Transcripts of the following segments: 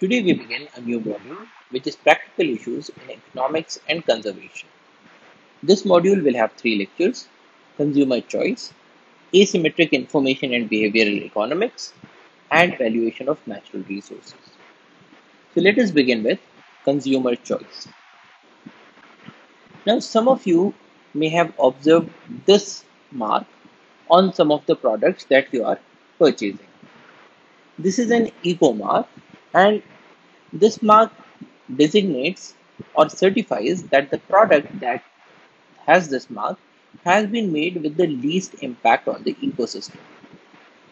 Today we begin a new module which is practical issues in economics and conservation. This module will have three lectures consumer choice, asymmetric information and behavioral economics, and valuation of natural resources. So let us begin with consumer choice. Now, some of you may have observed this mark on some of the products that you are purchasing. This is an eco mark, and this mark designates or certifies that the product that has this mark has been made with the least impact on the ecosystem.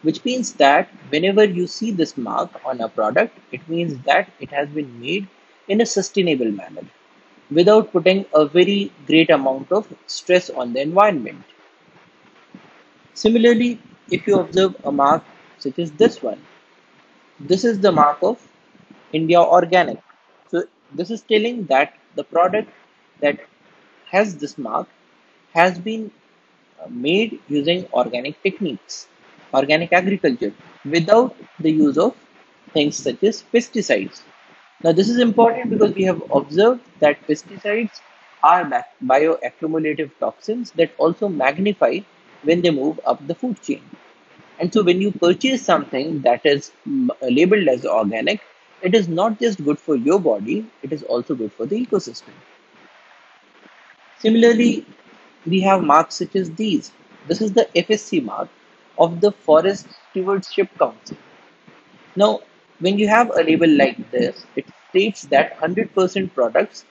Which means that whenever you see this mark on a product, it means that it has been made in a sustainable manner without putting a very great amount of stress on the environment. Similarly, if you observe a mark such as this one, this is the mark of India Organic. So this is telling that the product that has this mark has been uh, made using organic techniques, organic agriculture, without the use of things such as pesticides. Now this is important because we have observed that pesticides are bioaccumulative toxins that also magnify when they move up the food chain. And so when you purchase something that is labeled as organic, it is not just good for your body, it is also good for the ecosystem. Similarly, we have marks such as these. This is the FSC mark of the Forest Stewardship Council. Now, when you have a label like this, it states that 100% products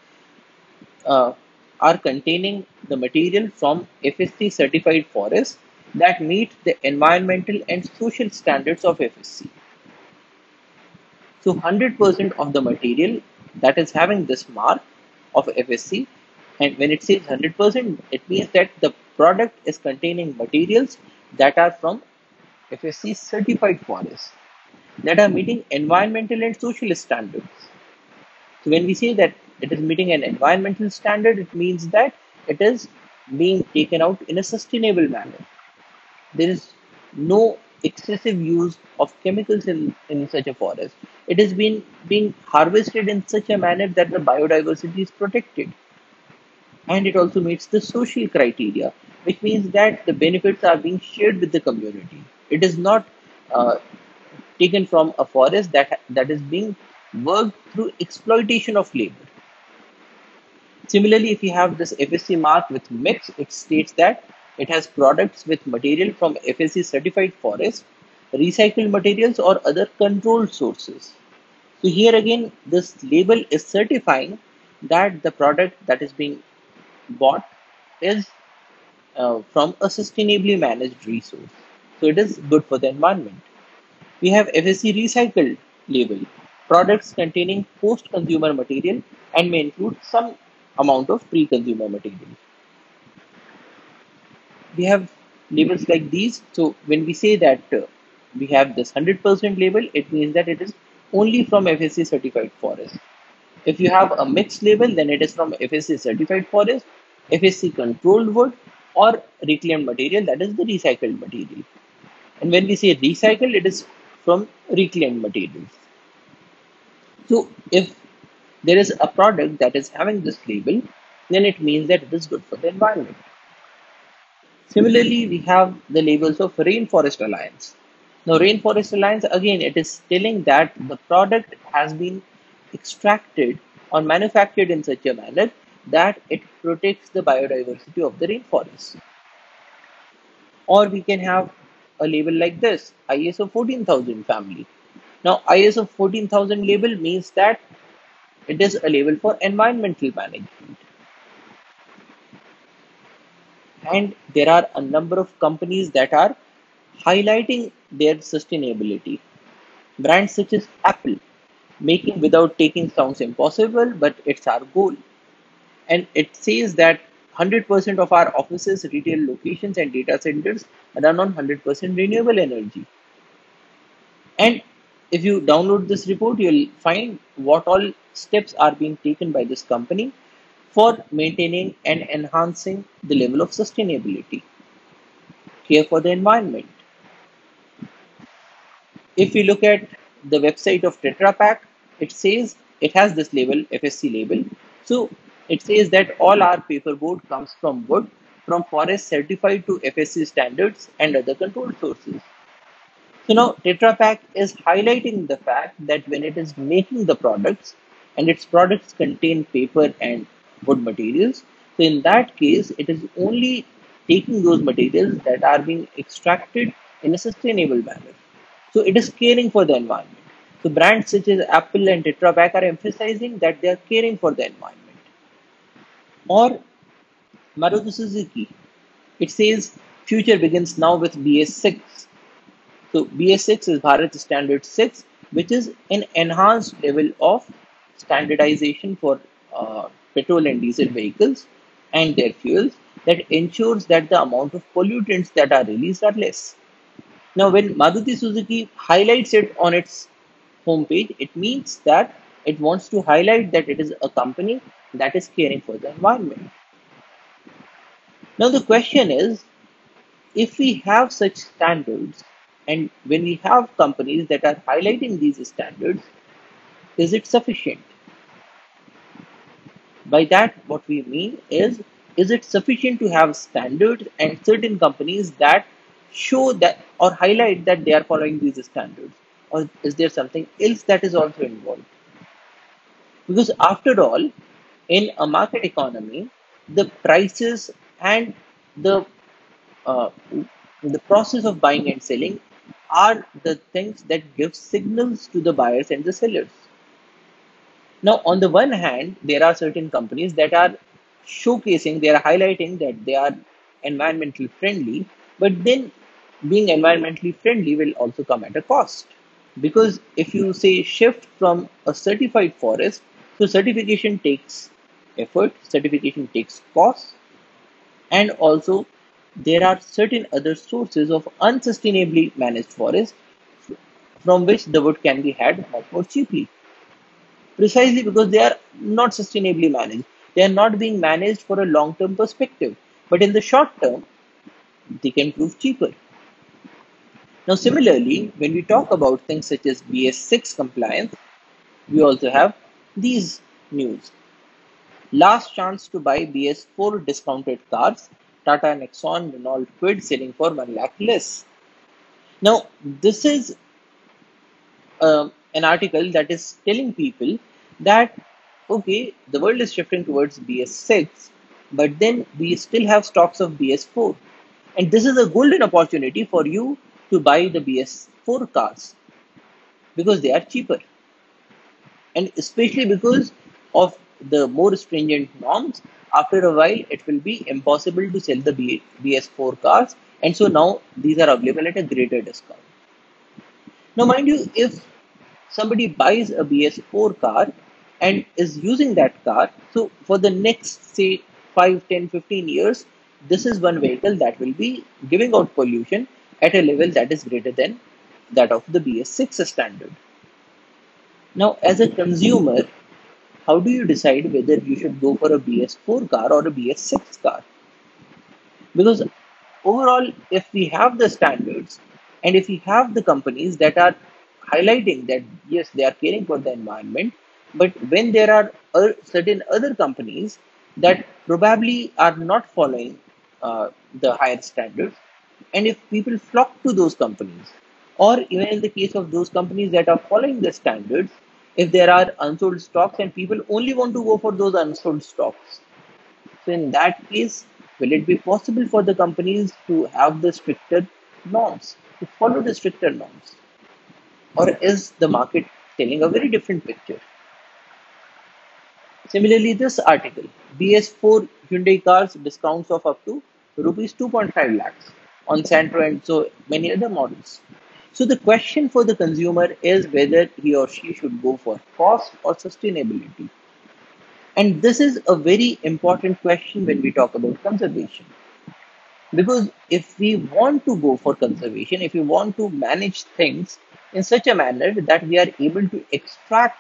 uh, are containing the material from FSC certified forests that meet the environmental and social standards of FSC. So 100% of the material that is having this mark of FSC and when it says 100% it means that the product is containing materials that are from FSC certified forests that are meeting environmental and social standards. So when we say that it is meeting an environmental standard, it means that it is being taken out in a sustainable manner. There is no excessive use of chemicals in, in such a forest. It has been being harvested in such a manner that the biodiversity is protected. And it also meets the social criteria, which means that the benefits are being shared with the community. It is not uh, taken from a forest that that is being worked through exploitation of labor. Similarly, if you have this FSC mark with mix, it states that it has products with material from FSC certified forest, recycled materials, or other controlled sources. So, here again, this label is certifying that the product that is being bought is uh, from a sustainably managed resource. So, it is good for the environment. We have FSC recycled label, products containing post consumer material and may include some amount of pre consumer material. We have labels like these. So, when we say that uh, we have this 100% label, it means that it is only from FSC certified forest. If you have a mixed label, then it is from FSC certified forest, FSC controlled wood, or reclaimed material, that is the recycled material. And when we say recycled, it is from reclaimed materials. So if there is a product that is having this label, then it means that it is good for the environment. Similarly, we have the labels of Rainforest Alliance. Now, Rainforest Alliance, again, it is telling that the product has been extracted or manufactured in such a manner that it protects the biodiversity of the rainforest. Or we can have a label like this ISO 14000 family. Now, ISO 14000 label means that it is a label for environmental management. And there are a number of companies that are highlighting their sustainability. Brands such as Apple, making without taking sounds impossible, but it's our goal. And it says that 100% of our offices, retail locations, and data centers run on 100% renewable energy. And if you download this report, you'll find what all steps are being taken by this company for maintaining and enhancing the level of sustainability, care for the environment. If we look at the website of Tetra Pak, it says it has this label, FSC label. So it says that all our paperboard comes from wood from forest certified to FSC standards and other controlled sources. So now Tetra Pak is highlighting the fact that when it is making the products and its products contain paper and wood materials, so in that case, it is only taking those materials that are being extracted in a sustainable manner. So it is caring for the environment. So brands such as Apple and Tetra Pak are emphasizing that they are caring for the environment. Or Maruti Suzuki, it says future begins now with BS6 so BS6 is Bharat Standard 6, which is an enhanced level of standardization for uh, petrol and diesel vehicles and their fuels that ensures that the amount of pollutants that are released are less. Now, when Maruti Suzuki highlights it on its homepage, it means that it wants to highlight that it is a company that is caring for the environment. Now, the question is if we have such standards, and when we have companies that are highlighting these standards, is it sufficient? By that, what we mean is, is it sufficient to have standards and certain companies that show that or highlight that they are following these standards? Or is there something else that is also involved? Because after all, in a market economy, the prices and the uh, the process of buying and selling are the things that give signals to the buyers and the sellers. Now, on the one hand, there are certain companies that are showcasing, they are highlighting that they are environmentally friendly, but then being environmentally friendly will also come at a cost. Because if you say shift from a certified forest, so certification takes effort, certification takes cost, and also there are certain other sources of unsustainably managed forest from which the wood can be had much more cheaply. Precisely because they are not sustainably managed. They are not being managed for a long term perspective. But in the short term, they can prove cheaper. Now, similarly, when we talk about things such as BS6 compliance, we also have these news. Last chance to buy BS4 discounted cars Tata Nexon, Renault Kwid selling for 1 lakh less. Now, this is uh, an article that is telling people that okay, the world is shifting towards BS6, but then we still have stocks of BS4. And this is a golden opportunity for you to buy the BS4 cars because they are cheaper. And especially because of the more stringent norms after a while it will be impossible to sell the BS4 cars and so now these are available at a greater discount. Now mind you if somebody buys a BS4 car and is using that car so for the next say 5, 10, 15 years this is one vehicle that will be giving out pollution at a level that is greater than that of the BS6 standard. Now as a consumer how do you decide whether you should go for a BS4 car or a BS6 car? Because overall, if we have the standards and if we have the companies that are highlighting that yes, they are caring for the environment, but when there are certain other companies that probably are not following uh, the higher standards, and if people flock to those companies, or even in the case of those companies that are following the standards, if there are unsold stocks and people only want to go for those unsold stocks. So in that case, will it be possible for the companies to have the stricter norms, to follow the stricter norms? Or is the market telling a very different picture? Similarly, this article, BS4 Hyundai cars discounts of up to rupees 2.5 lakhs on Santro and so many other models. So the question for the consumer is whether he or she should go for cost or sustainability. And this is a very important question when we talk about conservation. Because if we want to go for conservation, if we want to manage things in such a manner that we are able to extract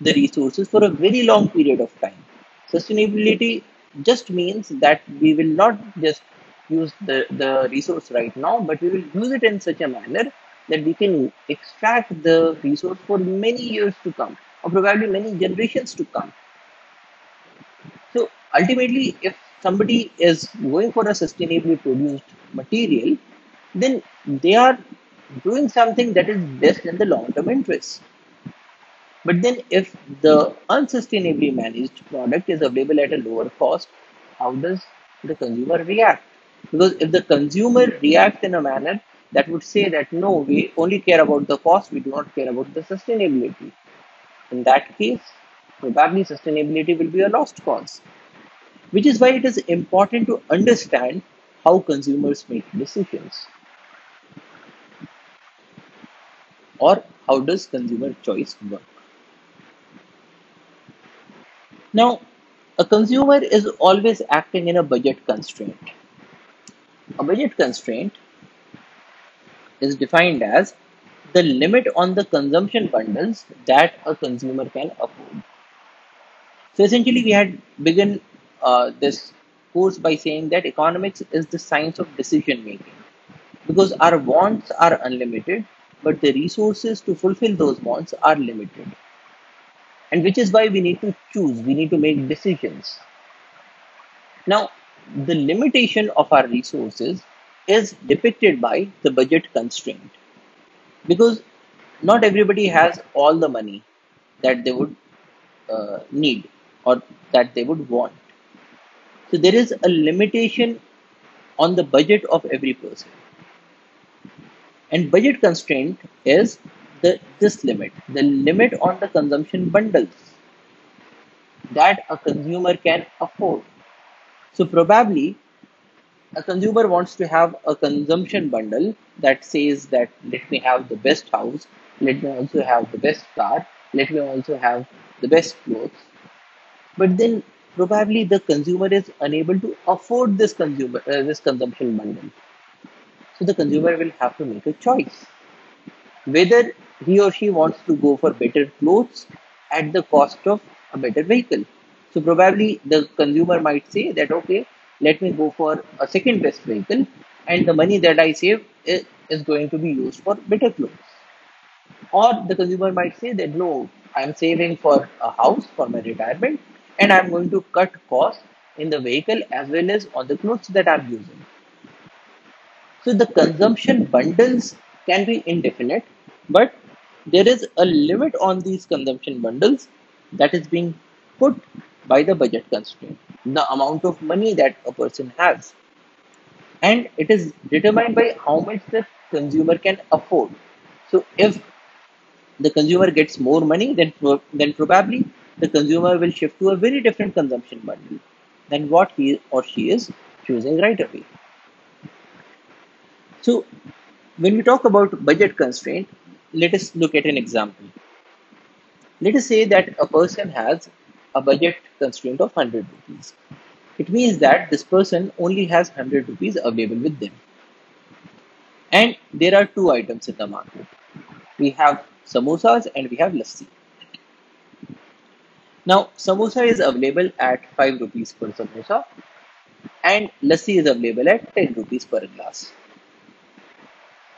the resources for a very long period of time, sustainability just means that we will not just use the, the resource right now, but we will use it in such a manner that we can extract the resource for many years to come, or probably many generations to come. So ultimately, if somebody is going for a sustainably produced material, then they are doing something that is best in the long term interest. But then, if the unsustainably managed product is available at a lower cost, how does the consumer react? Because if the consumer reacts in a manner that would say that no, we only care about the cost, we do not care about the sustainability. In that case, probably sustainability will be a lost cause which is why it is important to understand how consumers make decisions. Or how does consumer choice work? Now, a consumer is always acting in a budget constraint. A budget constraint is defined as the limit on the consumption bundles that a consumer can afford. So essentially, we had begun uh, this course by saying that economics is the science of decision making because our wants are unlimited but the resources to fulfill those wants are limited. And which is why we need to choose we need to make decisions. Now the limitation of our resources is depicted by the budget constraint. Because not everybody has all the money that they would uh, need or that they would want. So there is a limitation on the budget of every person. And budget constraint is the this limit, the limit on the consumption bundles that a consumer can afford. So probably a consumer wants to have a consumption bundle that says that let me have the best house, let me also have the best car, let me also have the best clothes. But then probably the consumer is unable to afford this consumer uh, this consumption bundle so the consumer will have to make a choice. Whether he or she wants to go for better clothes at the cost of a better vehicle. So probably the consumer might say that okay let me go for a second best vehicle and the money that i save is going to be used for better clothes. Or the consumer might say that no i'm saving for a house for my retirement and I'm going to cut costs in the vehicle as well as on the clothes that I'm using. So the consumption bundles can be indefinite, but there is a limit on these consumption bundles that is being put by the budget constraint, the amount of money that a person has. And it is determined by how much the consumer can afford. So if the consumer gets more money, then, then probably the consumer will shift to a very different consumption bundle than what he or she is choosing right away. So, when we talk about budget constraint, let us look at an example. Let us say that a person has a budget constraint of 100 rupees. It means that this person only has 100 rupees available with them. And there are two items in the market. We have samosas and we have lassi. Now, samosa is available at 5 rupees per samosa and lassi is available at 10 rupees per glass.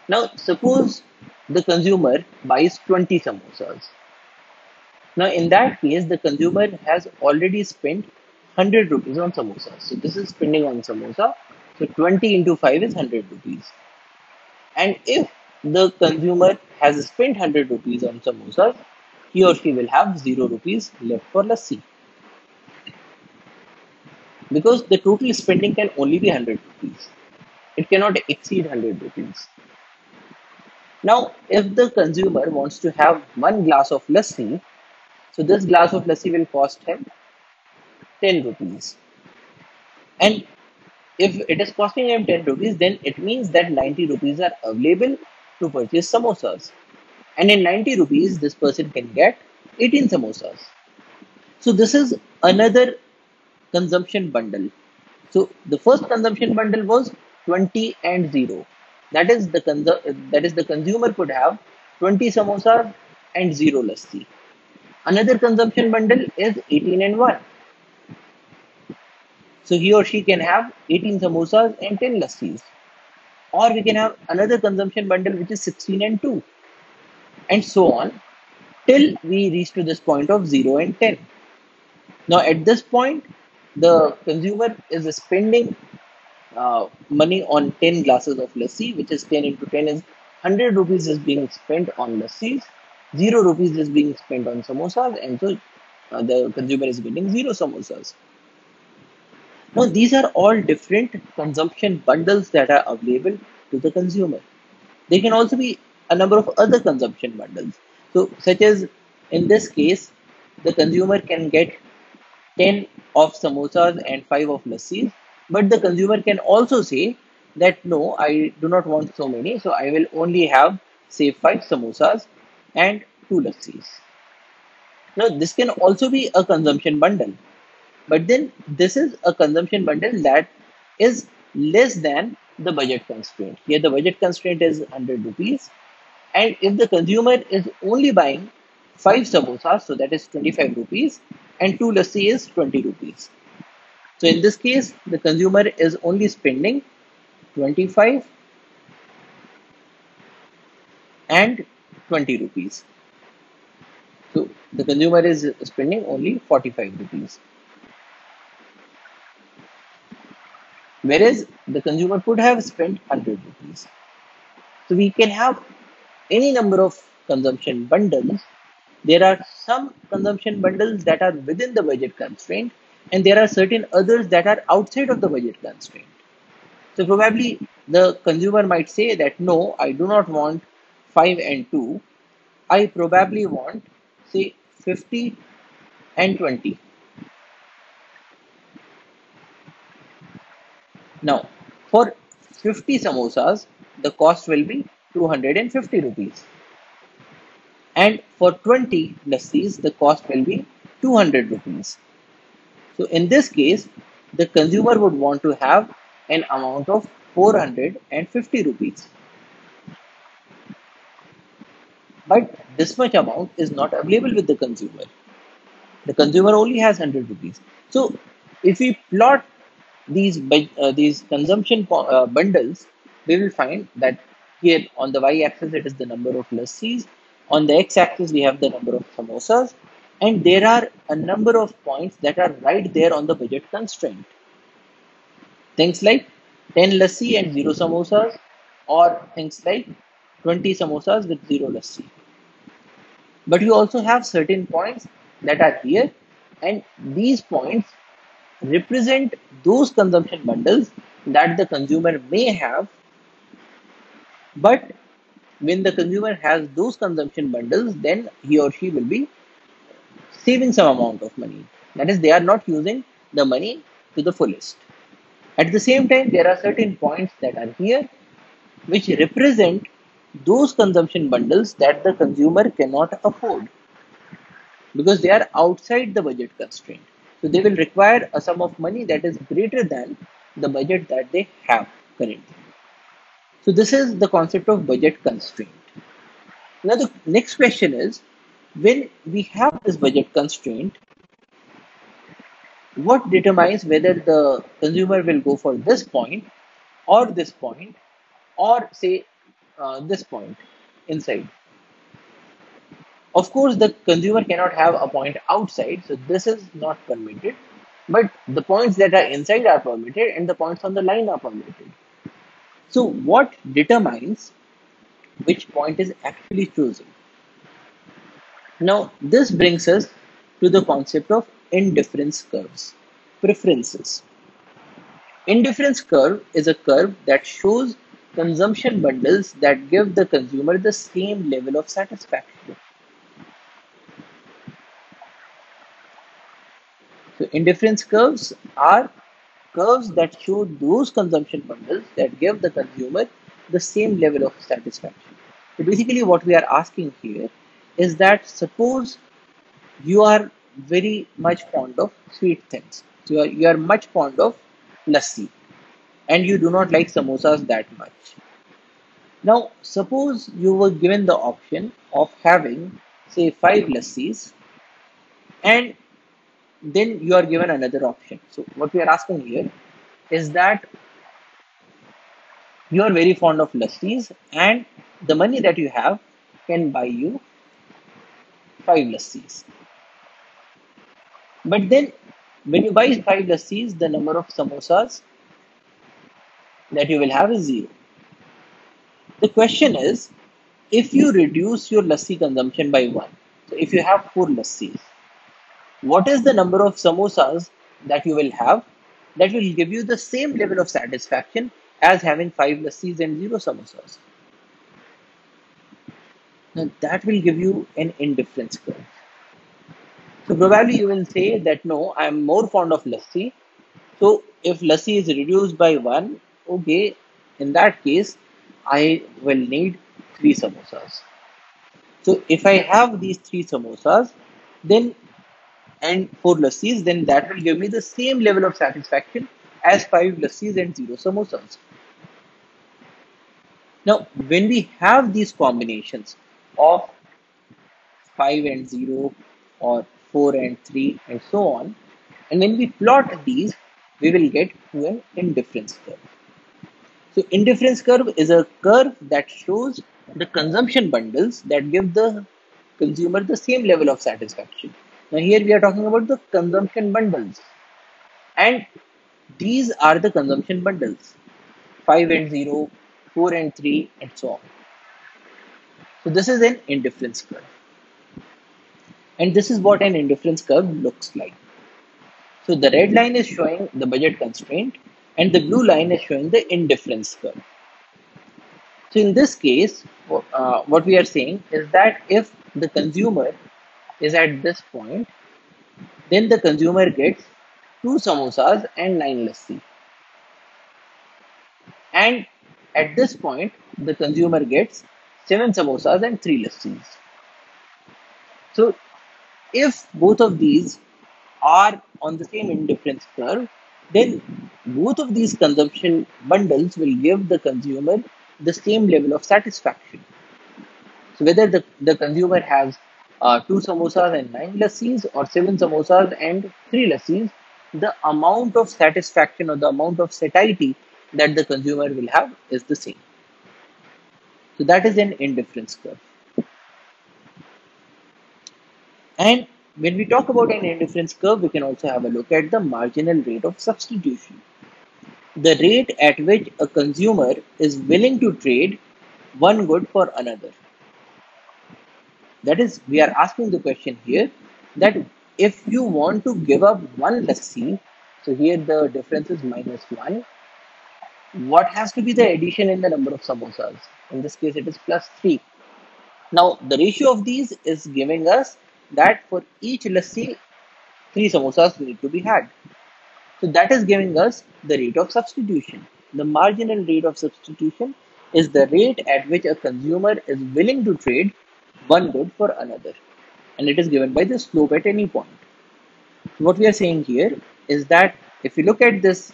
Now, suppose the consumer buys 20 samosas. Now, in that case, the consumer has already spent 100 rupees on samosas. So, this is spending on samosa. So, 20 into 5 is 100 rupees. And if the consumer has spent 100 rupees on samosas, he or she will have 0 rupees left for lassi. Because the total spending can only be 100 rupees. It cannot exceed 100 rupees. Now, if the consumer wants to have one glass of lassi, so this glass of lassi will cost him 10 rupees. And if it is costing him 10 rupees, then it means that 90 rupees are available to purchase samosas. And in 90 rupees, this person can get 18 samosas. So this is another consumption bundle. So the first consumption bundle was 20 and 0. That is the consu- that is the consumer could have 20 samosas and 0 lassi. Another consumption bundle is 18 and 1. So he or she can have 18 samosas and 10 lassis. Or we can have another consumption bundle which is 16 and 2. And so on till we reach to this point of 0 and 10. Now at this point, the consumer is spending uh, money on 10 glasses of lassi, which is 10 into 10 is 100 rupees is being spent on lassis, 0 rupees is being spent on samosas, and so uh, the consumer is getting 0 samosas. Now, these are all different consumption bundles that are available to the consumer. There can also be a number of other consumption bundles. So, such as in this case, the consumer can get 10 of samosas and 5 of lassis, but the consumer can also say that no, I do not want so many, so I will only have say 5 samosas and 2 lassis. Now, this can also be a consumption bundle but then this is a consumption bundle that is less than the budget constraint. Here the budget constraint is 100 rupees. And if the consumer is only buying 5 samosas, so that is 25 rupees, and 2 lassi is 20 rupees. So in this case, the consumer is only spending 25 and 20 rupees. So the consumer is spending only 45 rupees. whereas the consumer could have spent 100 rupees. So we can have any number of consumption bundles. There are some consumption bundles that are within the budget constraint, and there are certain others that are outside of the budget constraint. So probably the consumer might say that no, I do not want 5 and 2. I probably want say 50 and 20. Now, for 50 samosas, the cost will be 250 rupees. And for 20 lassis, the cost will be 200 rupees. So in this case, the consumer would want to have an amount of 450 rupees. But this much amount is not available with the consumer. The consumer only has 100 rupees. So if we plot these uh, these consumption uh, bundles, we will find that here on the y-axis it is the number of lassis, on the x-axis we have the number of samosas, and there are a number of points that are right there on the budget constraint. Things like 10 lassi and 0 samosas, or things like 20 samosas with 0 lassi. But you also have certain points that are here, and these points represent those consumption bundles that the consumer may have but when the consumer has those consumption bundles then he or she will be saving some amount of money that is they are not using the money to the fullest at the same time there are certain points that are here which represent those consumption bundles that the consumer cannot afford because they are outside the budget constraint so they will require a sum of money that is greater than the budget that they have currently. So this is the concept of budget constraint. Now the next question is, when we have this budget constraint, what determines whether the consumer will go for this point or this point or say uh, this point inside of course, the consumer cannot have a point outside, so this is not permitted. But the points that are inside are permitted and the points on the line are permitted. So what determines which point is actually chosen? Now, this brings us to the concept of indifference curves, preferences. Indifference curve is a curve that shows consumption bundles that give the consumer the same level of satisfaction. So indifference curves are curves that show those consumption bundles that give the consumer the same level of satisfaction. So basically what we are asking here is that suppose you are very much fond of sweet things. So you are, you are much fond of lassi and you do not like samosas that much. Now, suppose you were given the option of having, say, five lassis, and then you are given another option. So, what we are asking here is that you are very fond of lassis, and the money that you have can buy you five lassis. But then, when you buy five lassis, the number of samosas that you will have is zero. The question is, if you reduce your lassi consumption by one, so if you have four lassis, what is the number of samosas that you will have that will give you the same level of satisfaction as having five lassis and zero samosas? Now that will give you an indifference curve. So probably you will say that no, I am more fond of lassi. So if lassi is reduced by one, okay, in that case, I will need three samosas. So if I have these three samosas, then and four lassis, then that will give me the same level of satisfaction as five lassis and zero samosas. Now, when we have these combinations of 5 and 0 or 4 and 3 and so on, and when we plot these, we will get to an indifference curve. So indifference curve is a curve that shows the consumption bundles that give the consumer the same level of satisfaction. Now here we are talking about the consumption bundles and these are the consumption bundles 5 and 0, 4 and 3 and so on. So this is an indifference curve and this is what an indifference curve looks like. So the red line is showing the budget constraint and the blue line is showing the indifference curve. So in this case, uh, what we are saying is that if the consumer is at this point, then the consumer gets two samosas and nine lassi. And at this point, the consumer gets seven samosas and three lassis. So if both of these are on the same indifference curve, then both of these consumption bundles will give the consumer the same level of satisfaction. So whether the, the consumer has uh, two samosas and nine lassis or seven samosas and three lassis, the amount of satisfaction or the amount of satiety that the consumer will have is the same. So that is an indifference curve. And when we talk about an indifference curve, we can also have a look at the marginal rate of substitution the rate at which a consumer is willing to trade one good for another. That is, we are asking the question here that if you want to give up one lassi, so here the difference is minus 1, what has to be the addition in the number of samosas? In this case, it is plus 3. Now, the ratio of these is giving us that for each lassi, 3 samosas need to be had. So that is giving us the rate of substitution. The marginal rate of substitution is the rate at which a consumer is willing to trade one good for another. And it is given by the slope at any point. What we are saying here is that if you look at this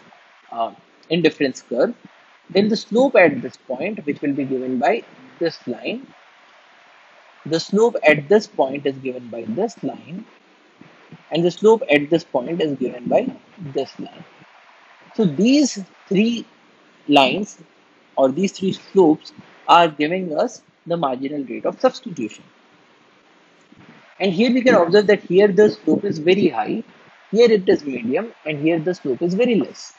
uh, indifference curve, then the hmm. slope at this point, which will be given by this line, the slope at this point is given by this line and the slope at this point is given by this line. So these three lines or these three slopes are giving us the marginal rate of substitution. And here we can observe that here the slope is very high, here it is medium, and here the slope is very less.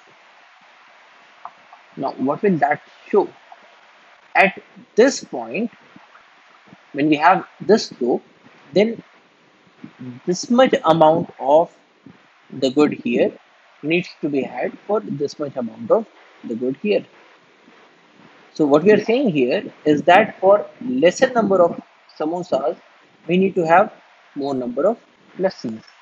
Now, what will that show? At this point, when we have this slope, then this much amount of the good here needs to be had for this much amount of the good here. So what we are saying here is that for lesser number of samosas, we need to have more number of lassis.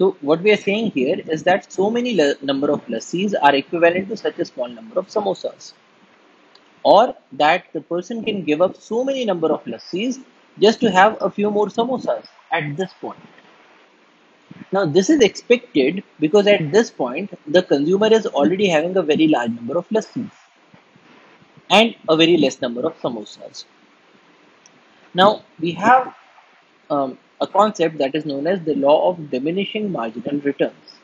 So what we are saying here is that so many number of lassis are equivalent to such a small number of samosas. Or that the person can give up so many number of lassis just to have a few more samosas at this point. Now this is expected because at this point the consumer is already having a very large number of lassis and a very less number of samosas. Now we have um, a concept that is known as the law of diminishing marginal returns,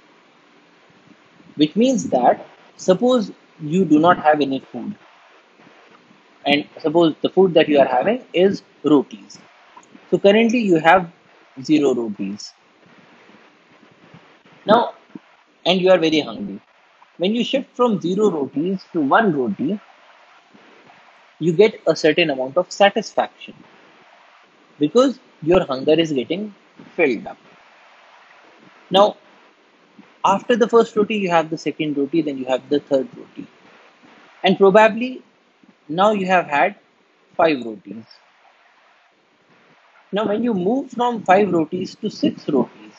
which means that suppose you do not have any food and suppose the food that you are having is rotis. So currently you have zero rotis. Now, and you are very hungry. When you shift from zero rotis to one roti, you get a certain amount of satisfaction because your hunger is getting filled up. Now, after the first roti, you have the second roti, then you have the third roti. And probably now you have had five rotis. Now, when you move from five rotis to six rotis,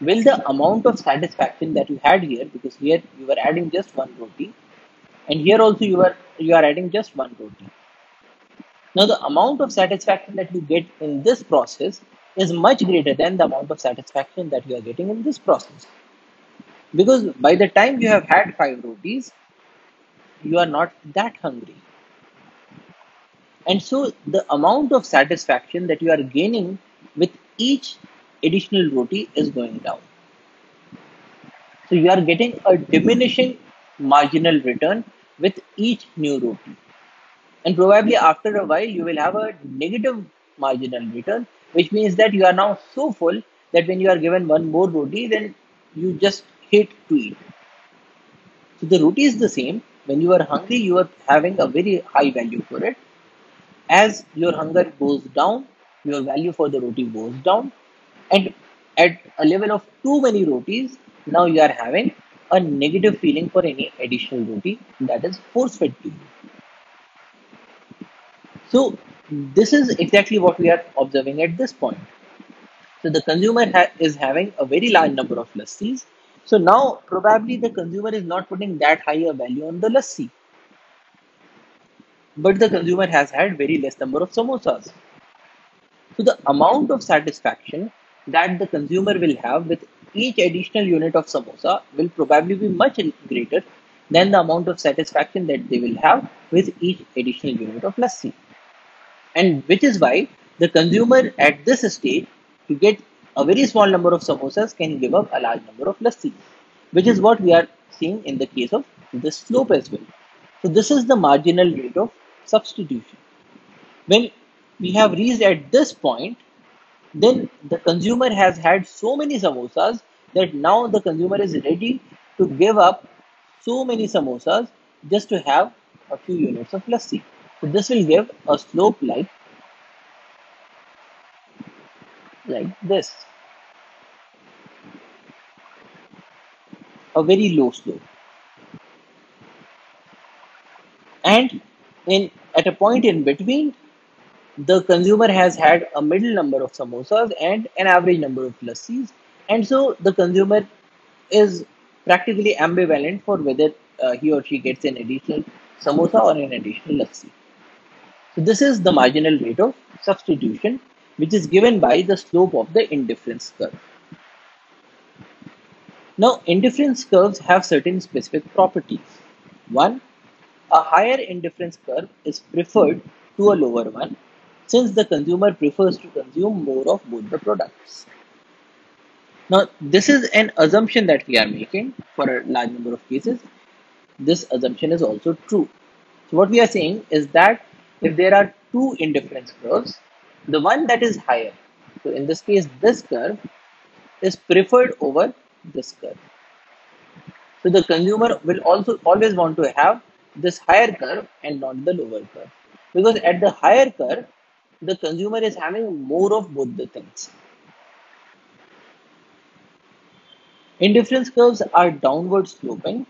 will the amount of satisfaction that you had here, because here you were adding just one roti, and here also you are you are adding just one roti now the amount of satisfaction that you get in this process is much greater than the amount of satisfaction that you are getting in this process. Because by the time you have had five rotis you are not that hungry. And so the amount of satisfaction that you are gaining with each additional roti is going down. So you are getting a diminishing marginal return with each new roti. And probably after a while, you will have a negative marginal return, which means that you are now so full that when you are given one more roti, then you just hate to eat. So the roti is the same. When you are hungry, you are having a very high value for it. As your hunger goes down, your value for the roti goes down. And at a level of too many rotis, now you are having a negative feeling for any additional roti that is force fed to you. So this is exactly what we are observing at this point. So the consumer ha is having a very large number of lassis. So now probably the consumer is not putting that high a value on the lassi. But the consumer has had very less number of samosas. So the amount of satisfaction that the consumer will have with each additional unit of samosa will probably be much greater than the amount of satisfaction that they will have with each additional unit of lassi. And which is why the consumer at this stage to get a very small number of samosas can give up a large number of lassi, which is what we are seeing in the case of this slope as well. So this is the marginal rate of substitution. When we have reached at this point, then the consumer has had so many samosas that now the consumer is ready to give up so many samosas just to have a few units of lassi. So this will give a slope like like this. A very low slope. And in at a point in between, the consumer has had a middle number of samosas and an average number of lassis and so the consumer is practically ambivalent for whether uh, he or she gets an additional samosa or an additional lassi so this is the marginal rate of substitution which is given by the slope of the indifference curve now indifference curves have certain specific properties one a higher indifference curve is preferred to a lower one since the consumer prefers to consume more of both the products. Now, this is an assumption that we are making for a large number of cases. This assumption is also true. So, what we are saying is that if there are two indifference curves, the one that is higher, so in this case, this curve is preferred over this curve. So, the consumer will also always want to have this higher curve and not the lower curve because at the higher curve the consumer is having more of both the things. Indifference curves are downward sloping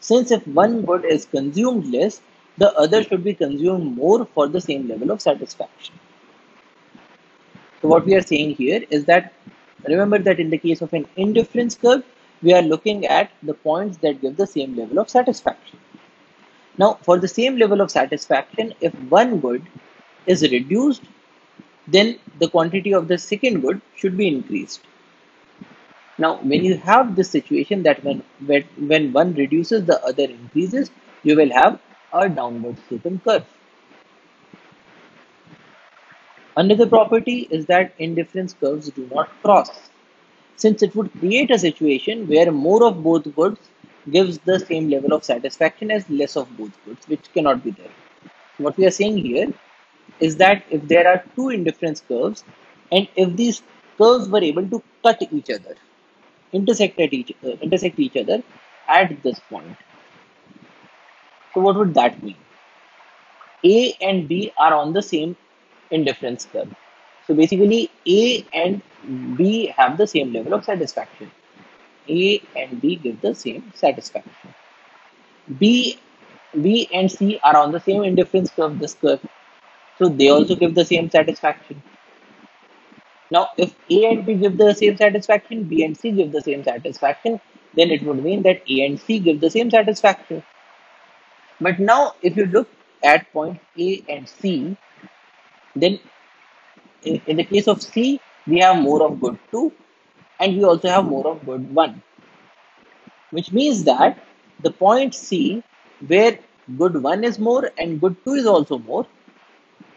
since if one good is consumed less, the other should be consumed more for the same level of satisfaction. So what we are saying here is that remember that in the case of an indifference curve, we are looking at the points that give the same level of satisfaction. Now, for the same level of satisfaction, if one good is reduced, then the quantity of the second good should be increased. Now, when you have this situation that when, when, one reduces, the other increases, you will have a downward sloping curve. Another property is that indifference curves do not cross, since it would create a situation where more of both goods gives the same level of satisfaction as less of both goods, which cannot be there. What we are saying here is that if there are two indifference curves, and if these curves were able to cut each other, intersect at each uh, intersect each other at this point, so what would that mean? A and B are on the same indifference curve. So basically, A and B have the same level of satisfaction. A and B give the same satisfaction. B, B and C are on the same indifference curve, this curve. So they also give the same satisfaction. Now, if A and B give the same satisfaction, B and C give the same satisfaction, then it would mean that A and C give the same satisfaction. But now, if you look at point A and C, then in, the case of C, we have more of good 2 and we also have more of good 1. Which means that the point C, where good 1 is more and good 2 is also more,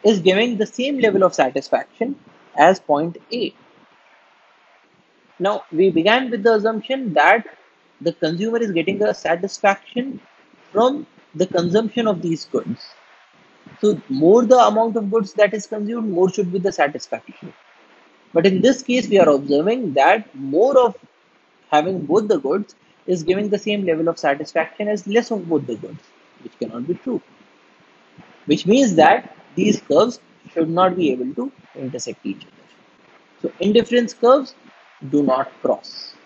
is giving the same level of satisfaction as point A. Now, we began with the assumption that the consumer is getting a satisfaction from the consumption of these goods. So more the amount of goods that is consumed, more should be the satisfaction. But in this case, we are observing that more of having both the goods is giving the same level of satisfaction as less of both the goods, which cannot be true. Which means that these curves should not be able to intersect each other. So indifference curves do not cross.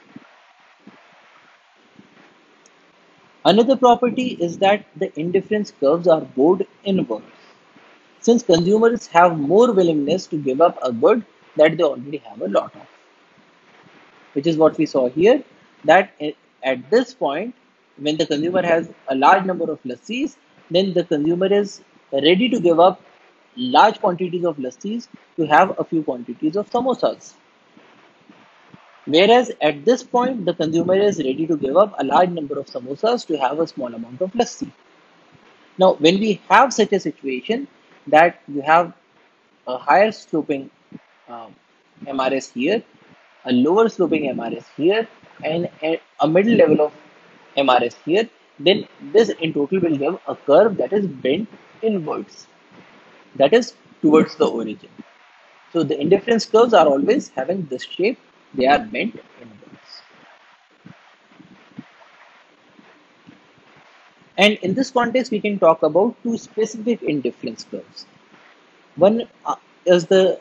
Another property is that the indifference curves are bowed inwards since consumers have more willingness to give up a good that they already have a lot of. Which is what we saw here that at this point, when the consumer has a large number of lassis, then the consumer is ready to give up large quantities of lassis to have a few quantities of samosas. Whereas at this point, the consumer is ready to give up a large number of samosas to have a small amount of lassi. Now, when we have such a situation, that you have a higher sloping um, MRS here, a lower sloping MRS here, and a, a middle level of MRS here, then this in total will give a curve that is bent inwards, that is towards the origin. So the indifference curves are always having this shape, they are bent inwards. And in this context, we can talk about two specific indifference curves. One uh, is the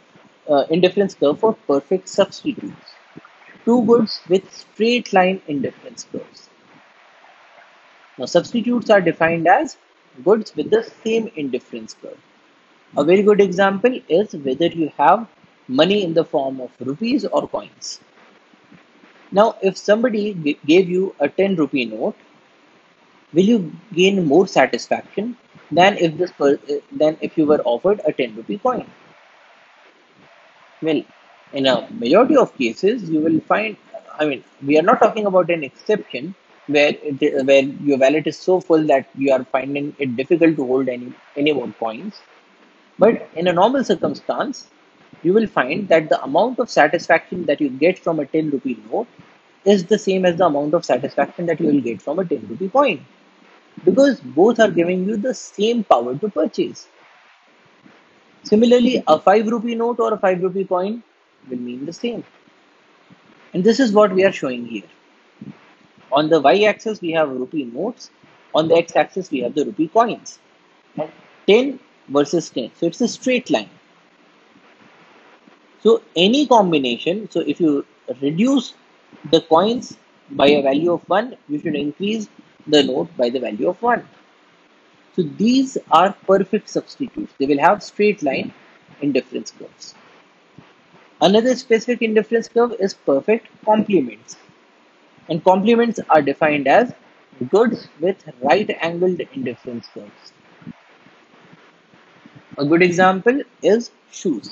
uh, indifference curve for perfect substitutes. Two goods with straight line indifference curves. Now, substitutes are defined as goods with the same indifference curve. A very good example is whether you have money in the form of rupees or coins. Now, if somebody gave you a 10 rupee note will you gain more satisfaction than if this per, uh, than if you were offered a 10 rupee coin well in a majority of cases you will find i mean we are not talking about an exception where it, where your wallet is so full that you are finding it difficult to hold any any more coins but in a normal circumstance you will find that the amount of satisfaction that you get from a 10 rupee note is the same as the amount of satisfaction that you will get from a 10 rupee coin because both are giving you the same power to purchase. Similarly, a 5 rupee note or a 5 rupee coin will mean the same. And this is what we are showing here. On the y axis, we have rupee notes. On the x axis, we have the rupee coins. 10 versus 10. So it's a straight line. So any combination, so if you reduce the coins by a value of 1, you should increase the note by the value of 1. So these are perfect substitutes. They will have straight line indifference curves. Another specific indifference curve is perfect complements. And complements are defined as goods with right angled indifference curves. A good example is shoes.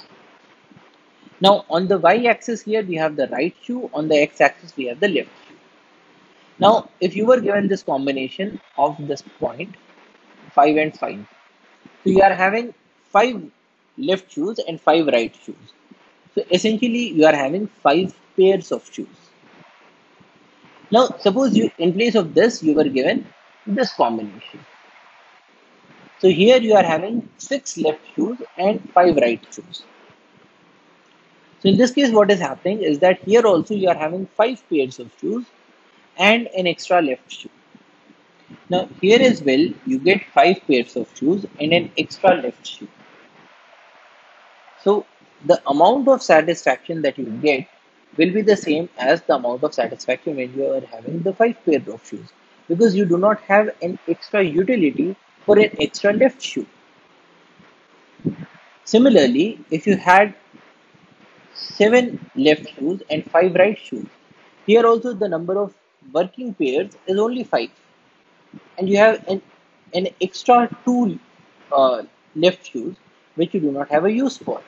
Now on the y-axis here we have the right shoe, on the x-axis we have the left shoe. Now if you were given this combination of this point 5 and 5, so you are having 5 left shoes and 5 right shoes. So essentially you are having 5 pairs of shoes. Now suppose you in place of this you were given this combination. So here you are having 6 left shoes and 5 right shoes. So in this case what is happening is that here also you are having 5 pairs of shoes and an extra left shoe. Now here as well you get 5 pairs of shoes and an extra left shoe. So the amount of satisfaction that you get will be the same as the amount of satisfaction when you are having the five pair of shoes because you do not have an extra utility for an extra left shoe. Similarly, if you had seven left shoes and five right shoes, here also the number of working pairs is only five, and you have an, an extra two uh, left shoes which you do not have a use for.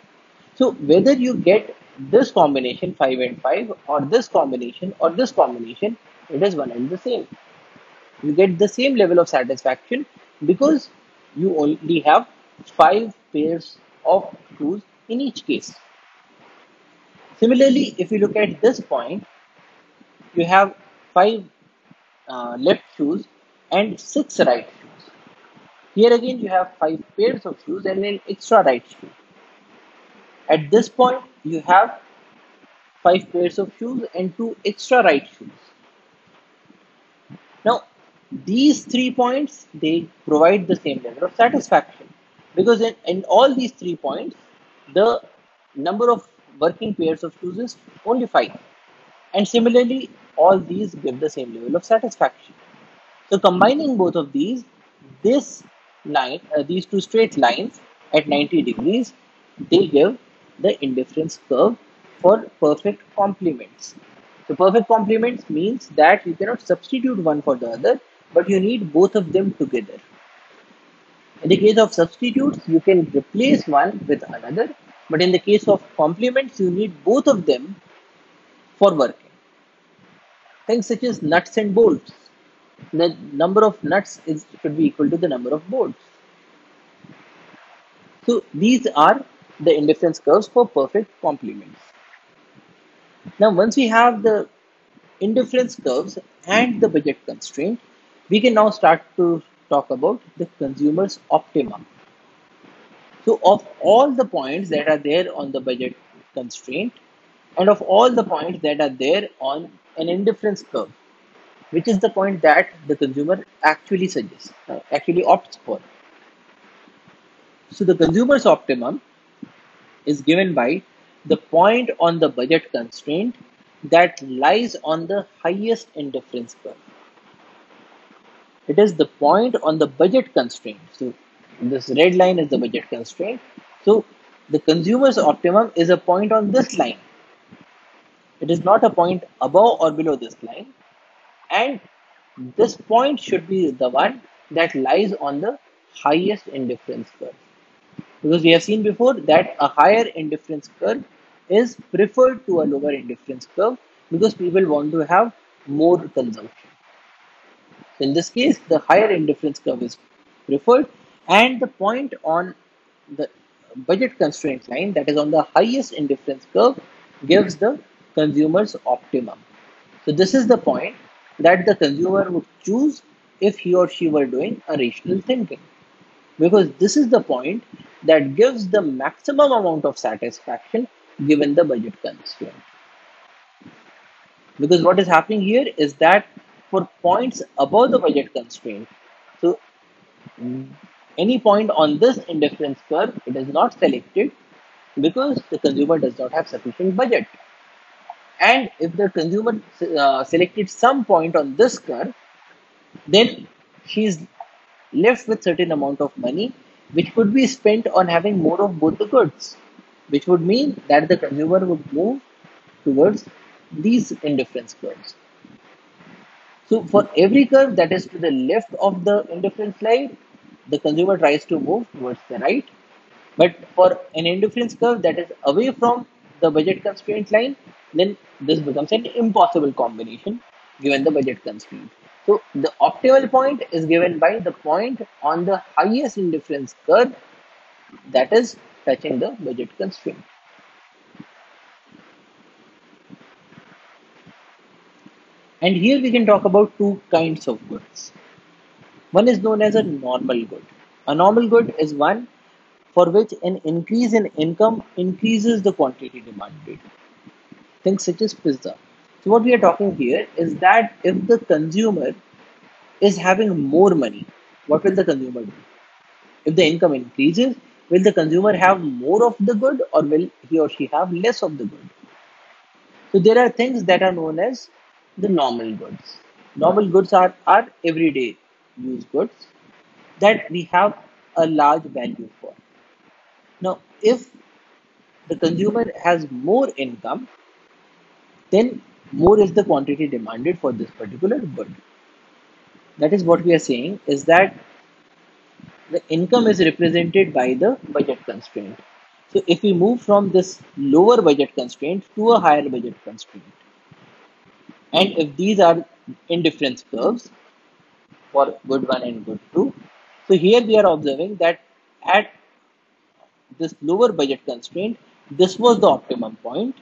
So whether you get this combination 5 and 5 or this combination or this combination, it is one and the same. You get the same level of satisfaction because you only have 5 pairs of shoes in each case. Similarly, if you look at this point, you have 5 uh, left shoes and 6 right shoes. Here again you have 5 pairs of shoes and an extra right shoe. At this point, you have five pairs of shoes and two extra right shoes. Now, these three points, they provide the same level of satisfaction because in, in all these three points, the number of working pairs of shoes is only five. And similarly, all these give the same level of satisfaction. So combining both of these, this line, uh, these two straight lines at 90 degrees, they give the indifference curve for perfect complements. So perfect complements means that you cannot substitute one for the other, but you need both of them together. In the case of substitutes, you can replace one with another, but in the case of complements, you need both of them for working. Things such as nuts and bolts. The number of nuts is should be equal to the number of bolts. So these are the indifference curves for perfect complements. Now, once we have the indifference curves and the budget constraint, we can now start to talk about the consumer's optimum. So, of all the points that are there on the budget constraint, and of all the points that are there on an indifference curve, which is the point that the consumer actually suggests, uh, actually opts for. So, the consumer's optimum is given by the point on the budget constraint that lies on the highest indifference curve. It is the point on the budget constraint. So this red line is the budget constraint. So the consumer's optimum is a point on this line. It is not a point above or below this line. And this point should be the one that lies on the highest indifference curve because we have seen before that a higher indifference curve is preferred to a lower indifference curve because people want to have more consumption. So in this case, the higher indifference curve is preferred and the point on the budget constraint line that is on the highest indifference curve gives the consumer's optimum. So this is the point that the consumer would choose if he or she were doing a rational thinking because this is the point that gives the maximum amount of satisfaction given the budget constraint. Because what is happening here is that for points above the budget constraint, so any point on this indifference curve, it is not selected because the consumer does not have sufficient budget. And if the consumer uh, selected some point on this curve, then she is left with certain amount of money which could be spent on having more of both the goods which would mean that the consumer would move towards these indifference curves. So for every curve that is to the left of the indifference line, the consumer tries to move towards the right. But for an indifference curve that is away from the budget constraint line, then this becomes an impossible combination given the budget constraint. So the optimal point is given by the point on the highest indifference curve that is touching the budget constraint. And here we can talk about two kinds of goods. One is known as a normal good. A normal good is one for which an increase in income increases the quantity demanded. Things such as pizza. So what we are talking here is that if the consumer is having more money, what will the consumer do? If the income increases, will the consumer have more of the good or will he or she have less of the good? So there are things that are known as the normal goods. Normal goods are, are everyday use goods that we have a large value for. Now, if the consumer has more income, then more is the quantity demanded for this particular good. That is what we are saying is that the income is represented by the budget constraint. So if we move from this lower budget constraint to a higher budget constraint, and if these are indifference curves for good 1 and good 2, so here we are observing that at this lower budget constraint, this was the optimum point.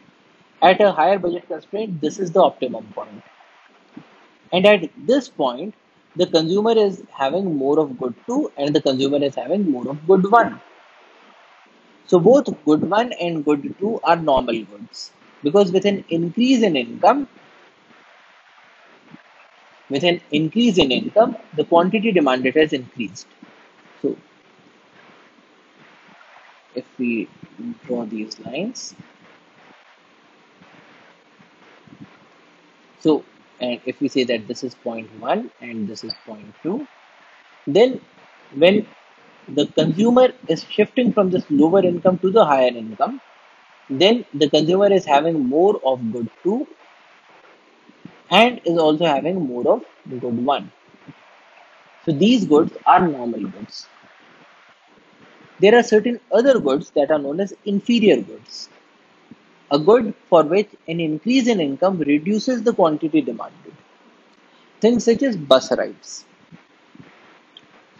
At a higher budget constraint, this is the optimum point. And at this point, the consumer is having more of good 2 and the consumer is having more of good 1. So both good 1 and good 2 are normal goods because with an increase in income, with an increase in income, the quantity demanded has increased. So, if we draw these lines, so and if we say that this is point 1 and this is point 2, then when the consumer is shifting from this lower income to the higher income, then the consumer is having more of good 2 and is also having more of good 1. So these goods are normal goods. There are certain other goods that are known as inferior goods. A good for which an increase in income reduces the quantity demanded. Things such as bus rides.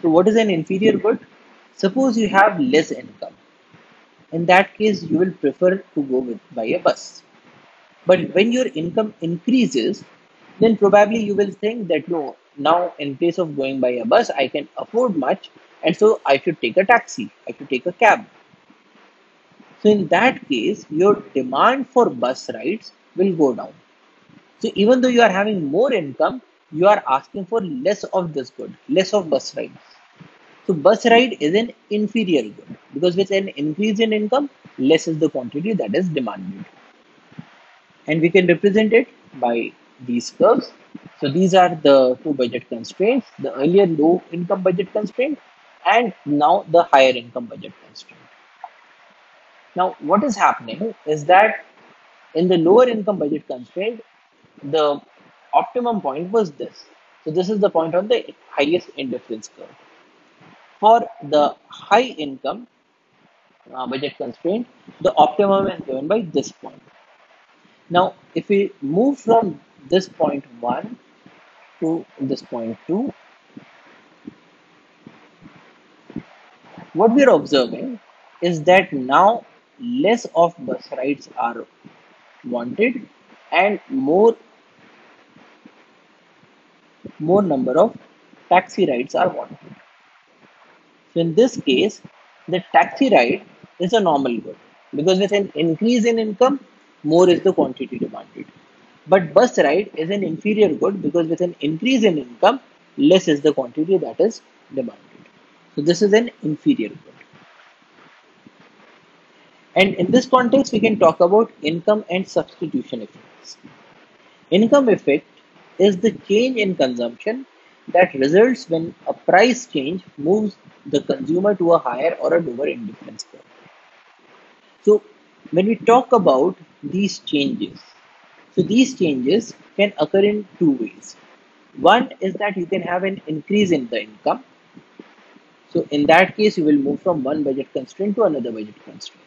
So what is an inferior good? Suppose you have less income. In that case, you will prefer to go with by a bus. But when your income increases, then probably you will think that no, now in place of going by a bus, I can afford much, and so I should take a taxi, I should take a cab. So in that case, your demand for bus rides will go down. So even though you are having more income, you are asking for less of this good, less of bus rides. So bus ride is an inferior good because with an increase in income, less is the quantity that is demanded. And we can represent it by these curves. So these are the two budget constraints, the earlier low income budget constraint and now the higher income budget constraint. Now what is happening is that in the lower income budget constraint, the optimum point was this. So this is the point on the highest indifference curve. For the high income uh, budget constraint, the optimum is given by this point. Now, if we move from this point 1 to this point 2 what we are observing is that now less of bus rides are wanted and more more number of taxi rides are wanted. So in this case the taxi ride is a normal good because with an increase in income more is the quantity demanded but bus ride is an inferior good because with an increase in income, less is the quantity that is demanded. So this is an inferior good. And in this context, we can talk about income and substitution effects. Income effect is the change in consumption that results when a price change moves the consumer to a higher or a lower indifference curve. So when we talk about these changes, so these changes can occur in two ways. One is that you can have an increase in the income. So in that case, you will move from one budget constraint to another budget constraint.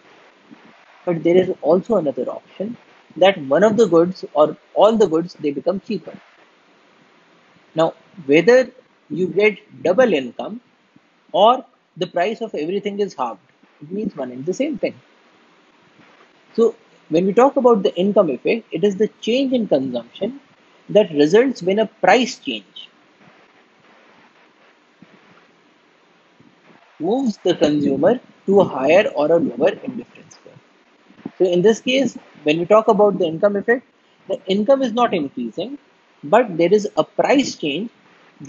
But there is also another option that one of the goods or all the goods they become cheaper. Now, whether you get double income or the price of everything is halved, it means one and the same thing. So, when we talk about the income effect, it is the change in consumption that results when a price change moves the consumer to a higher or a lower indifference curve. So, in this case, when we talk about the income effect, the income is not increasing, but there is a price change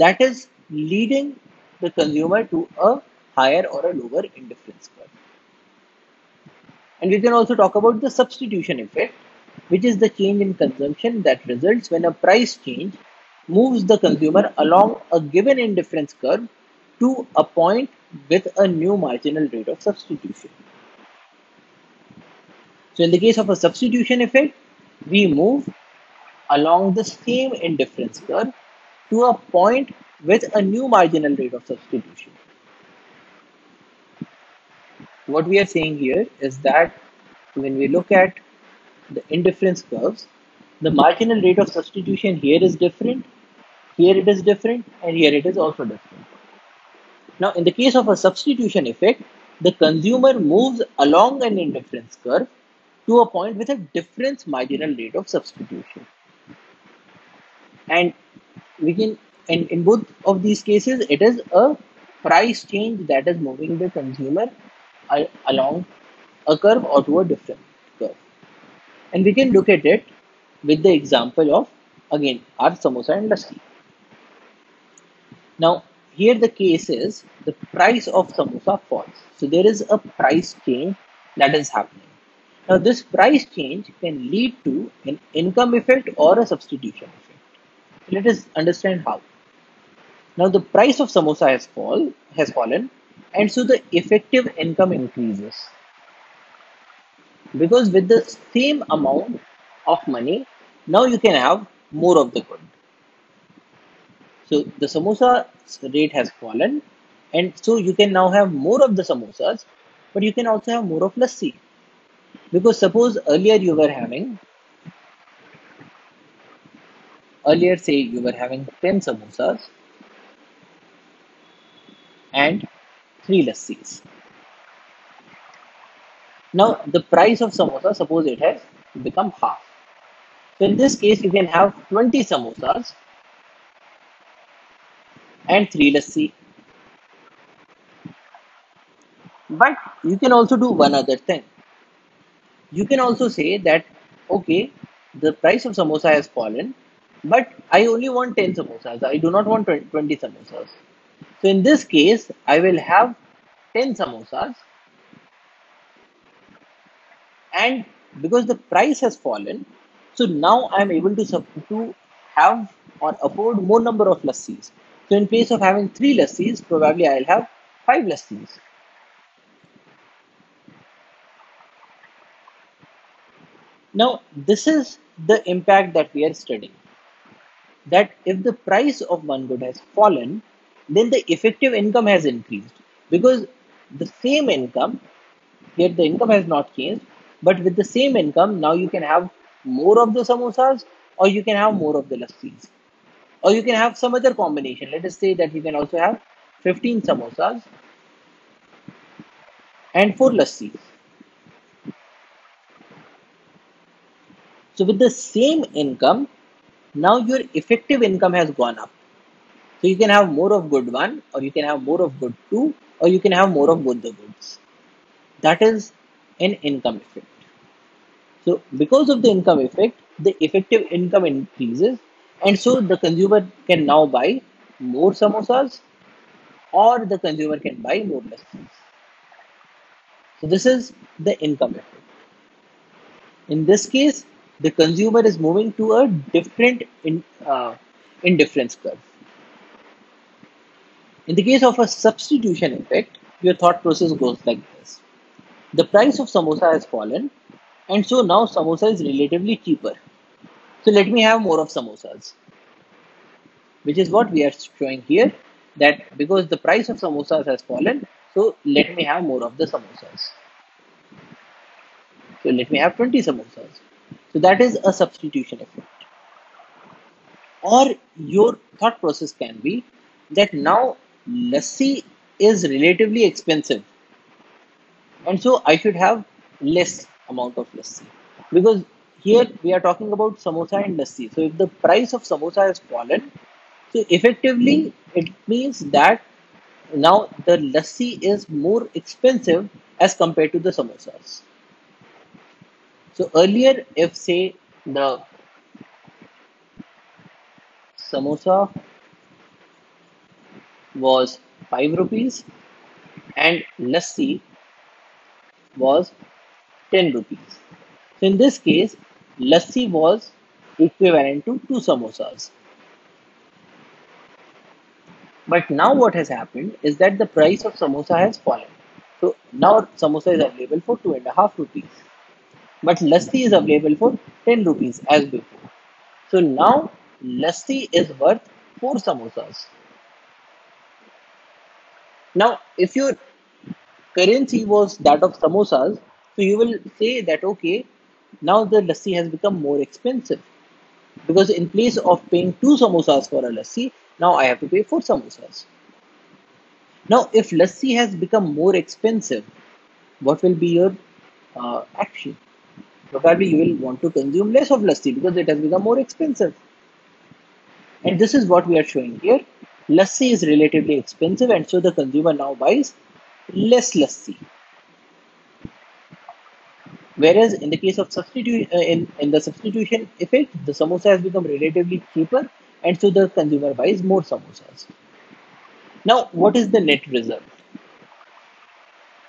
that is leading the consumer to a higher or a lower indifference curve. And we can also talk about the substitution effect, which is the change in consumption that results when a price change moves the consumer along a given indifference curve to a point with a new marginal rate of substitution. So in the case of a substitution effect, we move along the same indifference curve to a point with a new marginal rate of substitution. What we are saying here is that when we look at the indifference curves, the marginal rate of substitution here is different, here it is different, and here it is also different. Now, in the case of a substitution effect, the consumer moves along an indifference curve to a point with a difference marginal rate of substitution. And we can, and in both of these cases, it is a price change that is moving the consumer along a curve or to a different curve. And we can look at it with the example of, again, our samosa industry. Now, here the case is the price of samosa falls. So there is a price change that is happening. Now, this price change can lead to an income effect or a substitution effect. Let us understand how. Now, the price of samosa has fall has fallen, and so the effective income increases. Because with the same amount of money, now you can have more of the good. So the samosa rate has fallen, and so you can now have more of the samosas, but you can also have more of lassi. Because suppose earlier you were having, earlier say you were having 10 samosas and 3 lassis. Now the price of samosa, suppose it has become half. So in this case, you can have 20 samosas and 3 lassi. But you can also do one other thing you can also say that okay the price of samosa has fallen but i only want 10 samosas i do not want 20 samosas so in this case i will have 10 samosas. And because the price has fallen so now i am able to to have or afford more number of lassis. So in place of having 3 lassis probably i'll have 5 lassis. Now, this is the impact that we are studying. That if the price of one good has fallen, then the effective income has increased because the same income, yet the income has not changed, but with the same income, now you can have more of the samosas or you can have more of the lassis. Or you can have some other combination. Let us say that you can also have 15 samosas and 4 lassis. So with the same income, now your effective income has gone up. So you can have more of good one, or you can have more of good two, or you can have more of both the goods. That is an income effect. So because of the income effect, the effective income increases, and so the consumer can now buy more samosas, or the consumer can buy more lassis. So this is the income effect. In this case, the consumer is moving to a different in, uh, indifference curve. In the case of a substitution effect, your thought process goes like this. The price of samosa has fallen, And so now samosa is relatively cheaper. So let me have more of samosas, which is what we are showing here that because the price of samosas has fallen, so let me have more of the samosas. So let me have 20 samosas. So that is a substitution effect. Or your thought process can be that now lassi is relatively expensive and so I should have less amount of lassi because here we are talking about samosa and lassi. So if the price of samosa has fallen, so effectively it means that now the lassi is more expensive as compared to the samosas. So earlier, if say the samosa was 5 rupees and lassi was 10 rupees. So in this case, lassi was equivalent to 2 samosas. But now what has happened is that the price of samosa has fallen. So now samosa is available for 2.5 rupees. But lassi is available for 10 rupees as before. So now lassi is worth 4 samosas. Now, if your currency was that of samosas, so you will say that okay, now the lassi has become more expensive because in place of paying two samosas for a lassi, now I have to pay four samosas. Now, if lassi has become more expensive, what will be your uh, action? Probably you will want to consume less of lassi because it has become more expensive. And this is what we are showing here. Lassi is relatively expensive and so the consumer now buys less lassi. Whereas in the case of substitute uh, in, in the substitution effect, the samosa has become relatively cheaper and so the consumer buys more samosas. Now, what is the net result?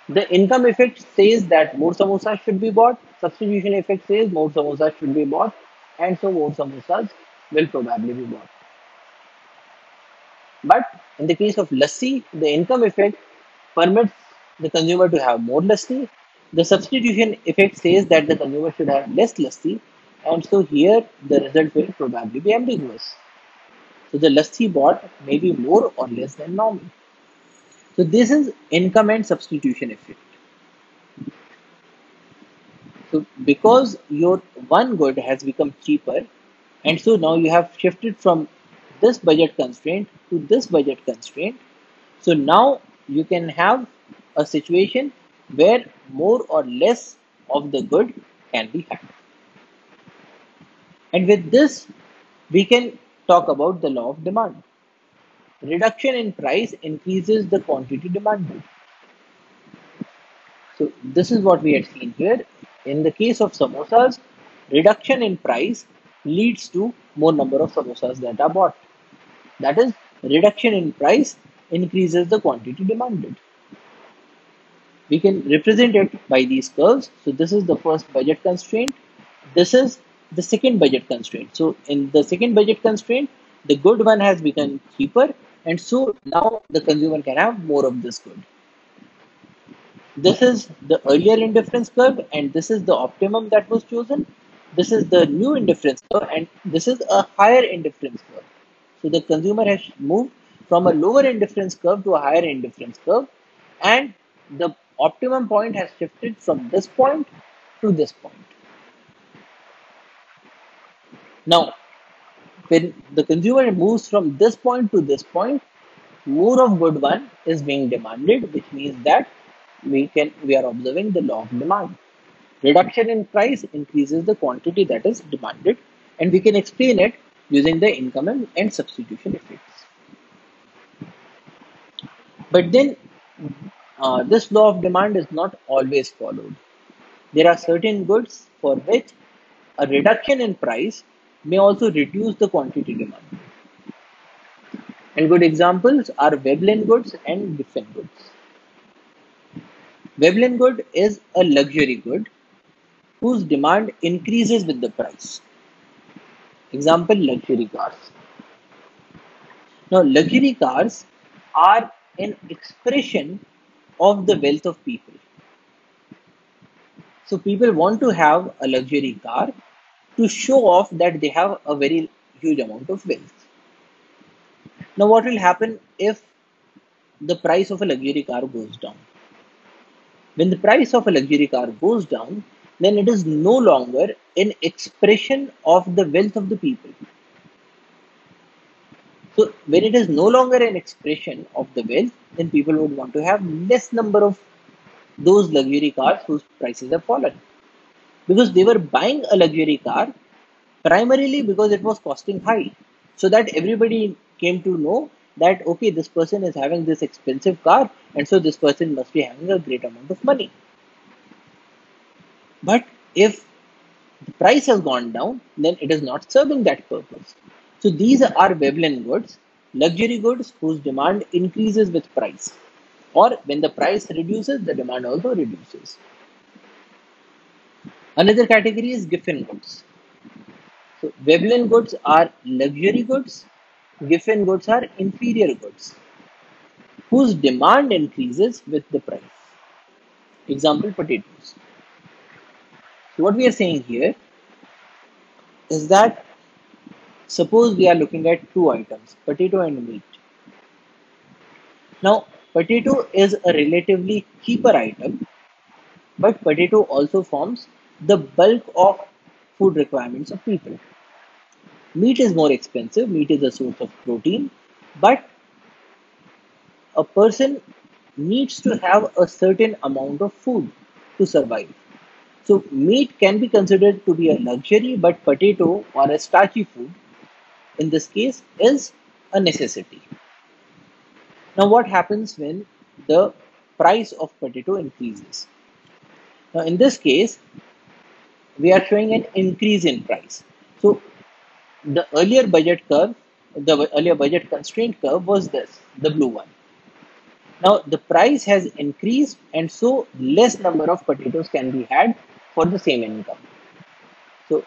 The income effect says that more samosas should be bought, substitution effect says more samosas should be bought, and so more samosas will probably be bought. But in the case of lassi, the income effect permits the consumer to have more lassi. The substitution effect says that the consumer should have less lassi, and so here the result will probably be ambiguous. So the lassi bought may be more or less than normal. So this is income and substitution effect. So because your one good has become cheaper, and so now you have shifted from this budget constraint to this budget constraint. So now you can have a situation where more or less of the good can be had. And with this, we can talk about the law of demand. Reduction in price increases the quantity demanded. So this is what we had seen here. In the case of samosas, reduction in price leads to more number of samosas that are bought. That is, reduction in price increases the quantity demanded. We can represent it by these curves. So this is the first budget constraint. This is the second budget constraint. So in the second budget constraint, the good one has become cheaper and so now the consumer can have more of this good. This is the earlier indifference curve and this is the optimum that was chosen. This is the new indifference curve and this is a higher indifference curve. So the consumer has moved from a lower indifference curve to a higher indifference curve and the optimum point has shifted from this point to this point. Now, when the consumer moves from this point to this point, more of good one is being demanded, which means that we can we are observing the law of demand. Reduction in price increases the quantity that is demanded, and we can explain it using the income and, substitution effects. But then uh, this law of demand is not always followed. There are certain goods for which a reduction in price may also reduce the quantity demand. And good examples are Veblen goods and Giffen goods. Veblen good is a luxury good whose demand increases with the price. Example luxury cars. Now, luxury cars are an expression of the wealth of people. So people want to have a luxury car to show off that they have a very huge amount of wealth. Now, what will happen if the price of a luxury car goes down? When the price of a luxury car goes down, then it is no longer an expression of the wealth of the people. So when it is no longer an expression of the wealth, then people would want to have less number of those luxury cars whose prices have fallen. Because they were buying a luxury car primarily because it was costing high. So that everybody came to know that okay, this person is having this expensive car, and so this person must be having a great amount of money. But if the price has gone down, then it is not serving that purpose. So these are Veblen goods, luxury goods whose demand increases with price. Or when the price reduces, the demand also reduces. Another category is Giffen goods. So Veblen goods are luxury goods, Giffen goods are inferior goods whose demand increases with the price. Example potatoes. What we are saying here is that Suppose we are looking at two items, potato and meat. Now, potato is a relatively cheaper item, but potato also forms the bulk of food requirements of people. Meat is more expensive, meat is a source of protein, but a person needs to have a certain amount of food to survive. So, meat can be considered to be a luxury, but potato or a starchy food in this case is a necessity. Now what happens when the price of potato increases? Now in this case, we are showing an increase in price. So the earlier budget curve, the earlier budget constraint curve was this, the blue one. Now the price has increased and so less number of potatoes can be had for the same income. So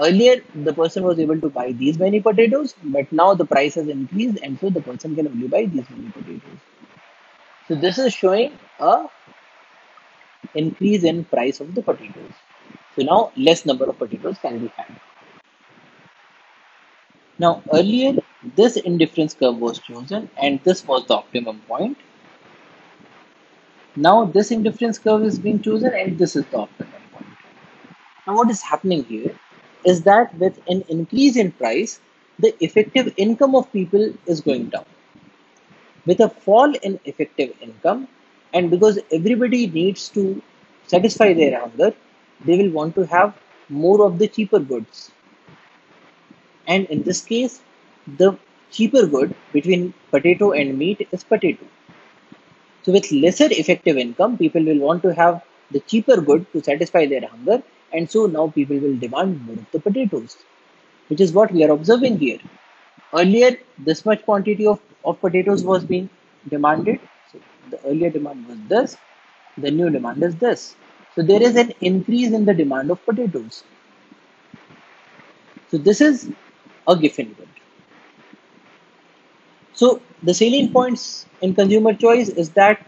Earlier, the person was able to buy these many potatoes, but now the price has increased, and so the person can only buy these many potatoes. So this is showing a increase in price of the potatoes. So now less number of potatoes can be had. Now earlier this indifference curve was chosen and this was the optimum point. Now this indifference curve is being chosen and this is the optimum. Now what is happening here is that with an increase in price, the effective income of people is going down. With a fall in effective income, and because everybody needs to satisfy their hunger, they will want to have more of the cheaper goods. And in this case, the cheaper good between potato and meat is potato. So with lesser effective income, people will want to have the cheaper good to satisfy their hunger and so now people will demand more of the potatoes, which is what we are observing here. Earlier, this much quantity of, of potatoes was being demanded. So the earlier demand was this, the new demand is this. So there is an increase in the demand of potatoes. So this is a Giffen good. So the salient points in consumer choice is that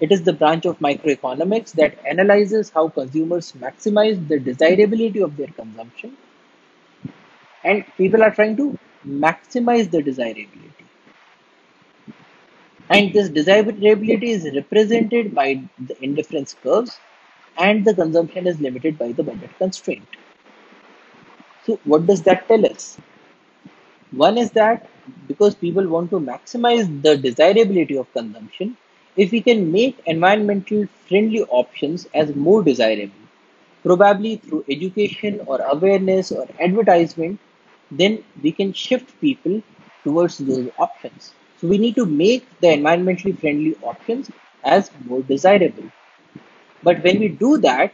it is the branch of microeconomics that analyzes how consumers maximize the desirability of their consumption. And people are trying to maximize the desirability. And this desirability is represented by the indifference curves, and the consumption is limited by the budget constraint. So, what does that tell us? One is that because people want to maximize the desirability of consumption, if we can make environmental friendly options as more desirable, probably through education or awareness or advertisement, then we can shift people towards those options. So we need to make the environmentally friendly options as more desirable. But when we do that,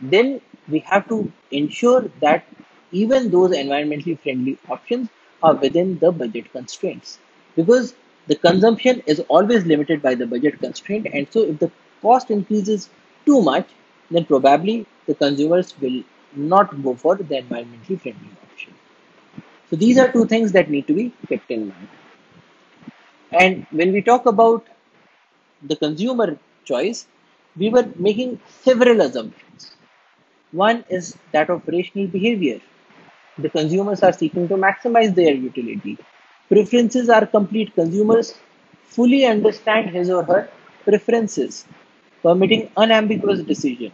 then we have to ensure that even those environmentally friendly options are within the budget constraints. Because the consumption is always limited by the budget constraint and so if the cost increases too much then probably the consumers will not go for the environmentally friendly option. So these are two things that need to be kept in mind. And when we talk about the consumer choice, we were making several assumptions. One is that of rational behavior. The consumers are seeking to maximize their utility. Preferences are complete. Consumers fully understand his or her preferences, permitting unambiguous decision.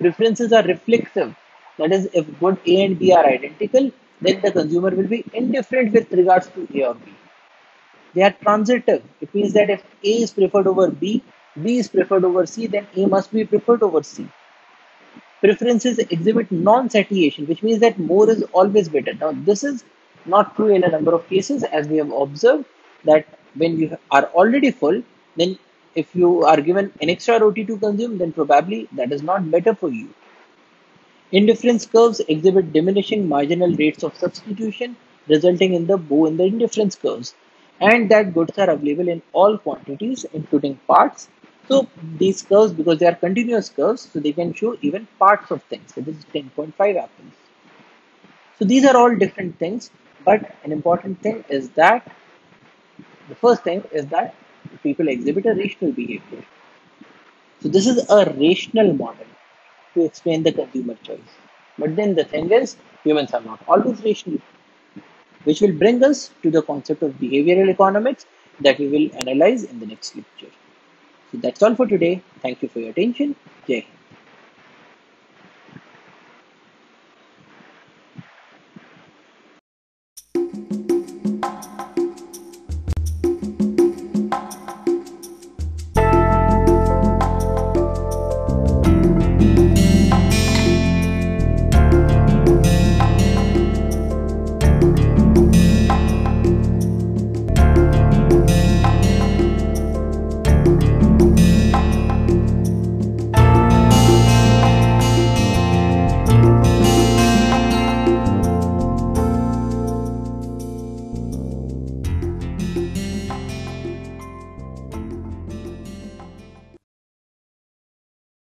Preferences are reflexive. That is, if good A and B are identical, then the consumer will be indifferent with regards to A or B. They are transitive. It means that if A is preferred over B, B is preferred over C, then A must be preferred over C. Preferences exhibit non-satiation, which means that more is always better. Now, this is not true in a number of cases, as we have observed that when you are already full, then if you are given an extra roti to consume, then probably that is not better for you. Indifference curves exhibit diminishing marginal rates of substitution, resulting in the bow in the indifference curves, and that goods are available in all quantities, including parts. So these curves, because they are continuous curves, so they can show even parts of things. So this is 10.5 apples. So these are all different things, but an important thing is that the first thing is that people exhibit a rational behavior. So this is a rational model to explain the consumer choice. But then the thing is, humans are not always rational, which will bring us to the concept of behavioral economics that we will analyze in the next lecture. So that's all for today. Thank you for your attention. Jai.